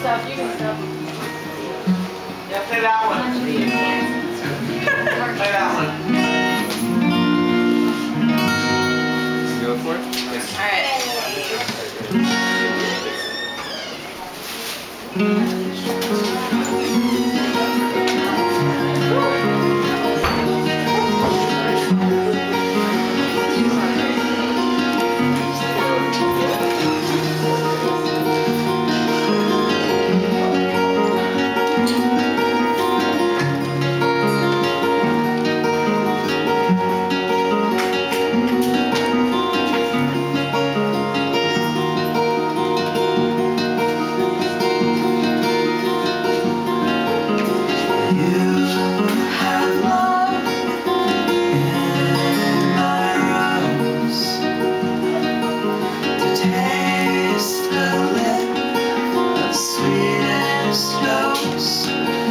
stuff. You can stuff. Yeah, play that one. Taste